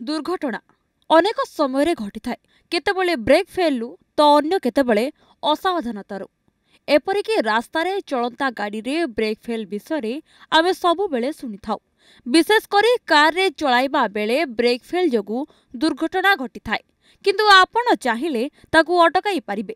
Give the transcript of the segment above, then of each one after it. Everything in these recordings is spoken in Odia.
ଦୁର୍ଘଟଣା। ଅନେକ ସମୟରେ ଘଟିଥାଏ। କେତେବେଳେ ବ୍ରେକ୍ ଫେଲ୍ରୁ ତ ଅନ୍ୟ କେତେବେଳେ ଅସାବଧାନତାରୁ। ଏପରିକି ରାସ୍ତାରେ ଚଳନ୍ତା ଗାଡ଼ିରେ ବ୍ରେକ୍ ଫେଲ୍ ବିଷୟରେ ଆମେ ସବୁବେଳେ ଶୁଣିଥାଉ। ବିଶେଷ କରି କାର୍ରେ ଚଳାଇବା ବେଳେ ବ୍ରେକ୍ ଫେଲ୍ ଯୋଗୁଁ ଦୁର୍ଘଟଣା ଘଟିଥାଏ। କିନ୍ତୁ ଆପଣ ଚାହିଁଲେ ତାକୁ ଅଟକାଇ ପାରିବେ।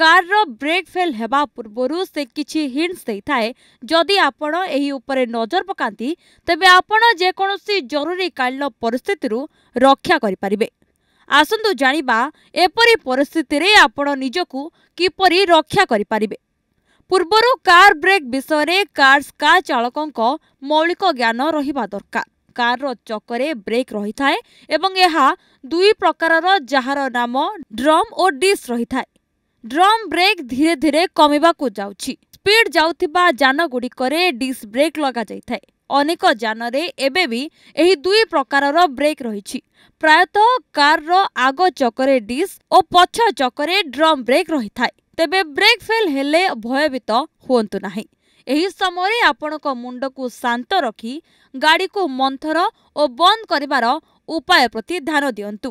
କାର୍ର ବ୍ରେକ୍ ଫେଲ୍ ହେବା ପୂର୍ବରୁ ସେ କିଛି ହିଣ୍ଟସ୍ ଦେଇଥାଏ। ଯଦି ଆପଣ ଏହି ଉପରେ ନଜର ପକାନ୍ତି ତେବେ ଆପଣ ଯେକୌଣସି ଜରୁରୀକାଳୀନ ପରିସ୍ଥିତିରୁ ରକ୍ଷା କରିପାରିବେ। ଆସନ୍ତୁ ଜାଣିବା ଏପରି ପରିସ୍ଥିତିରେ ଆପଣ ନିଜକୁ କିପରି ରକ୍ଷା କରିପାରିବେ। ପୂର୍ବରୁ କାର୍ ବ୍ରେକ୍ ବିଷୟରେ କାର୍ କାର୍ ଚାଳକଙ୍କ ମୌଳିକ ଜ୍ଞାନ ରହିବା ଦରକାର। କାର୍ର ଚକରେ ବ୍ରେକ୍ ରହିଥାଏ ଏବଂ ଏହା ଦୁଇ ପ୍ରକାରର ଯାହାର ନାମ ଡ୍ରମ୍ ଓ ଡିସ୍ ରହିଥାଏ। ଡ୍ରମ୍ ବ୍ରେକ୍ ଧୀରେ ଧୀରେ କମିବାକୁ ଯାଉଛି। ସ୍ପିଡ୍ ଯାଉଥିବା ଯାନଗୁଡ଼ିକରେ ଡିସ୍ ବ୍ରେକ୍ ଲଗାଯାଇଥାଏ। ଅନେକ ଯାନରେ ଏବେ ବି ଏହି ଦୁଇ ପ୍ରକାରର ବ୍ରେକ୍ ରହିଛି। ପ୍ରାୟତଃ କାର୍ର ଆଗ ଚକରେ ଡିସ୍ ଓ ପଛ ଚକରେ ଡ୍ରମ୍ ବ୍ରେକ୍ ରହିଥାଏ। ତେବେ ବ୍ରେକ୍ ଫେଲ୍ ହେଲେ ଭୟଭୀତ ହୁଅନ୍ତୁ ନାହିଁ। ଏହି ସମୟରେ ଆପଣଙ୍କ ମୁଣ୍ଡକୁ ଶାନ୍ତ ରଖି ଗାଡ଼ିକୁ ମନ୍ଥର ଓ ବନ୍ଦ କରିବାର ଉପାୟ ପ୍ରତି ଧ୍ୟାନ ଦିଅନ୍ତୁ।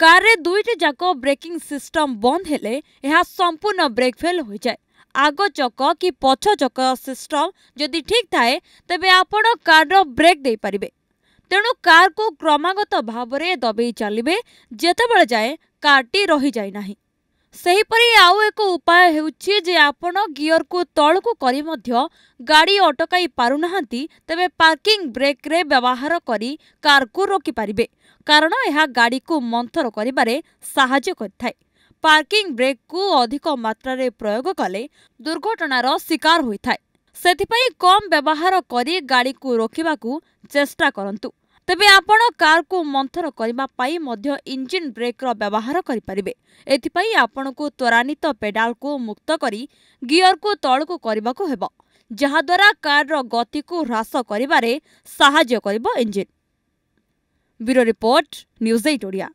କାର୍ରେ ଦୁଇଟି ଯାକ ବ୍ରେକିଂ ସିଷ୍ଟମ ବନ୍ଦ ହେଲେ ଏହା ସମ୍ପୂର୍ଣ୍ଣ ବ୍ରେକ୍ ଫେଲ୍ ହୋଇଯାଏ। ଆଗ ଚକ କି ପଛ ଚକ ସିଷ୍ଟମ ଯଦି ଠିକ୍ ଥାଏ ତେବେ ଆପଣ କାର୍ର ବ୍ରେକ୍ ଦେଇପାରିବେ। ତେଣୁ କାର୍କୁ କ୍ରମାଗତ ଭାବରେ ଦବେଇ ଚାଲିବେ ଯେତେବେଳେ ଯାଏ କାର୍ଟି ରହିଯାଇ ନାହିଁ। ସେହିପରି ଆଉ ଏକ ଉପାୟ ହେଉଛି ଯେ ଆପଣ ଗିଅରକୁ ତଳକୁ କରି ମଧ୍ୟ ଗାଡ଼ି ଅଟକାଇ ପାରୁନାହାନ୍ତି ତେବେ ପାର୍କିଂ ବ୍ରେକ୍ରେ ବ୍ୟବହାର କରି କାର୍କୁ ରୋକିପାରିବେ। କାରଣ ଏହା ଗାଡ଼ିକୁ ମନ୍ଥର କରିବାରେ ସାହାଯ୍ୟ କରିଥାଏ। ପାର୍କିଂ ବ୍ରେକ୍କୁ ଅଧିକ ମାତ୍ରାରେ ପ୍ରୟୋଗ କଲେ ଦୁର୍ଘଟଣାର ଶିକାର ହୋଇଥାଏ। ସେଥିପାଇଁ କମ୍ ବ୍ୟବହାର କରି ଗାଡ଼ିକୁ ରୋକିବାକୁ ଚେଷ୍ଟା କରନ୍ତୁ। ତେବେ ଆପଣ କାର୍କୁ ମନ୍ଥର କରିବା ପାଇଁ ମଧ୍ୟ ଇଞ୍ଜିନ୍ ବ୍ରେକ୍ର ବ୍ୟବହାର କରିପାରିବେ। ଏଥିପାଇଁ ଆପଣଙ୍କୁ ତ୍ୱରାନ୍ୱିତ ପେଡାଲକୁ ମୁକ୍ତ କରି ଗିଅରକୁ ତଳକୁ କରିବାକୁ ହେବ ଯାହାଦ୍ୱାରା କାର୍ର ଗତିକୁ ହ୍ରାସ କରିବାରେ ସାହାଯ୍ୟ କରିବ engine. Bureau report news eight Odia.